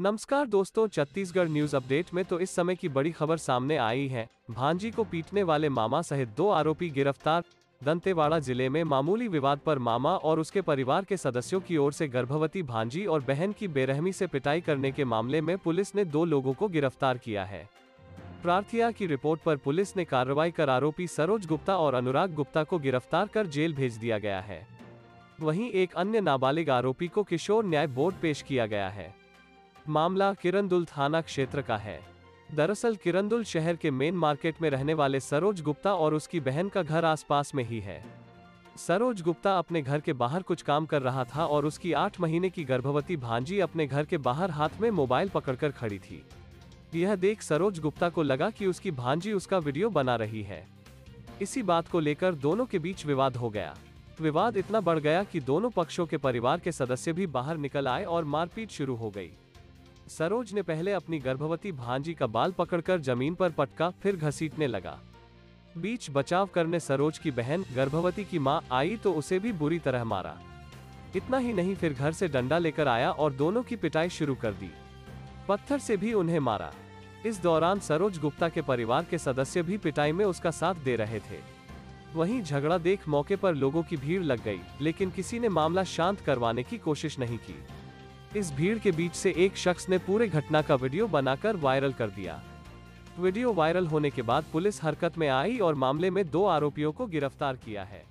नमस्कार दोस्तों, Chhattisgarh news update में तो इस समय की बड़ी खबर सामने आई है। भांजी को पीटने वाले मामा सहित दो आरोपी गिरफ़्तार। दंतेवाड़ा ज़िले में मामूली विवाद पर मामा और उसके परिवार के सदस्यों की ओर से गर्भवती भांजी और बहन की बेरहमी से पिटाई करने के मामले में पुलिस ने दो लोगों को गिरफ़्तार किया है। प्रार्थिया की रिपोर्ट पर पुलिस ने कार्रवाई कर आरोपी सरोज गुप्ता और अनुराग गुप्ता को गिरफ़्तार कर जेल भेज दिया गया है। वहीं एक अन्य नाबालिग आरोपी को किशोर न्याय बोर्ड पेश किया गया है। मामला किरंदुल थाना क्षेत्र का है। दरअसल किरंदुल शहर के मेन मार्केट में रहने वाले सरोज गुप्ता और उसकी बहन का घर आसपास में ही है। सरोज गुप्ता अपने घर के बाहर कुछ काम कर रहा था और उसकी आठ महीने की गर्भवती भांजी अपने घर के बाहर हाथ में मोबाइल पकड़कर खड़ी थी। यह देख सरोज गुप्ता को लगा कि उसकी भांजी उसका वीडियो बना रही है। इसी बात को लेकर दोनों के बीच विवाद हो गया। विवाद इतना बढ़ गया कि दोनों पक्षों के परिवार के सदस्य भी बाहर निकल आए और मारपीट शुरू हो गई। सरोज ने पहले अपनी गर्भवती भांजी का बाल पकड़कर ज़मीन पर पटका, फिर घसीटने लगा। बीच बचाव करने सरोज की बहन गर्भवती की माँ आई तो उसे भी बुरी तरह मारा। इतना ही नहीं, फिर घर से डंडा लेकर आया और दोनों की पिटाई शुरू कर दी। पत्थर से भी उन्हें मारा। इस दौरान सरोज गुप्ता के परिवार के सदस्य भी पिटाई में उसका साथ दे रहे थे। वहीं झगड़ा देख मौके पर लोगों की भीड़ लग गई, लेकिन किसी ने मामला शांत करवाने की कोशिश नहीं की। इस भीड़ के बीच से एक शख्स ने पूरे घटना का वीडियो बनाकर वायरल कर दिया। वीडियो वायरल होने के बाद पुलिस हरकत में आई और मामले में दो आरोपियों को गिरफ़्तार किया है।